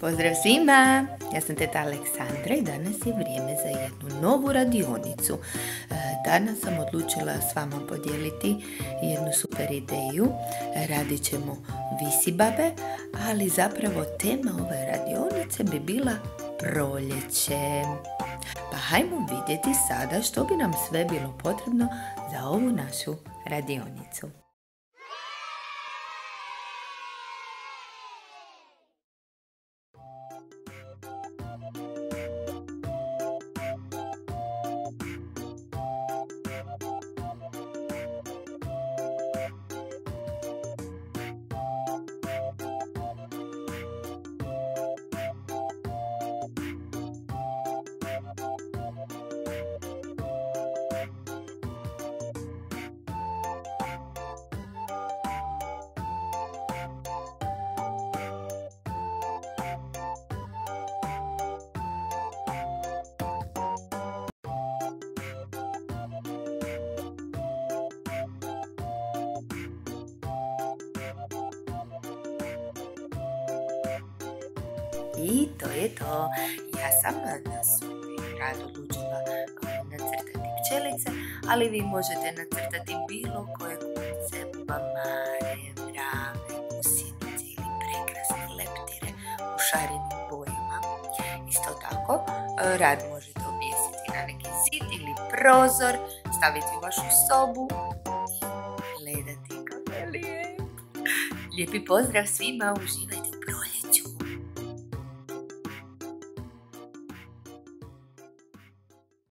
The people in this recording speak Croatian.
Pozdrav svima! Ja sam teta Aleksandra i danas je vrijeme za jednu novu radionicu. E, danas sam odlučila s vama podijeliti jednu super ideju. Radit ćemo visibabe, ali zapravo tema ove radionice bi bila proljeće. Pa hajmo vidjeti sada što bi nam sve bilo potrebno za ovu našu radionicu. I to je to. Ja sam na svoj rad odlučila nacrtati pčelice, ali vi možete nacrtati bilo koje kuce, bubamare, mrave, gusjenice ili prekrasne leptire u šarenim bojama. Isto tako, rad možete objesiti na neki zid ili prozor, staviti u vašu sobu i gledati kako je lijep. Lijepi pozdrav svima, uživajte!